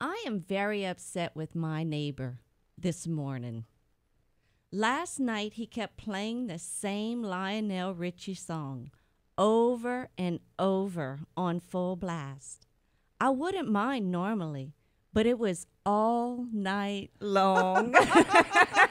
I am very upset with my neighbor this morning. Last night he kept playing the same Lionel Richie song over and over on full blast. I wouldn't mind normally, but it was all night long.